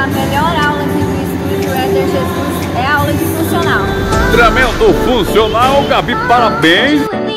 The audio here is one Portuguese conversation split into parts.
a melhor aula que o Estúdio Éder Jesus é a aula de funcional. Tremendo funcional, Gabi, parabéns!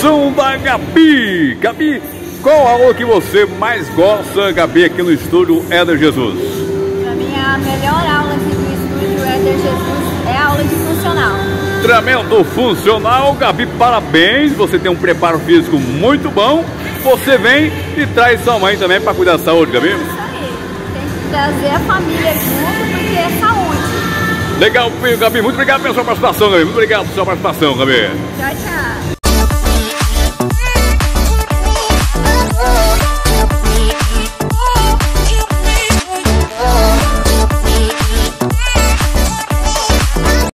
Som da Gabi. Gabi, qual aula que você mais gosta, Gabi, aqui no estúdio Éder Jesus? Pra mim, a melhor aula aqui do estúdio Éder Jesus é a aula de funcional. treinamento funcional. Gabi, parabéns, você tem um preparo físico muito bom. Você vem e traz sua mãe também para cuidar da saúde, Gabi? É isso aí, tem que trazer a família junto porque é saúde. Legal, Gabi, muito obrigado pela sua participação, Gabi. Muito obrigado pela sua participação, Gabi. Tchau, tchau.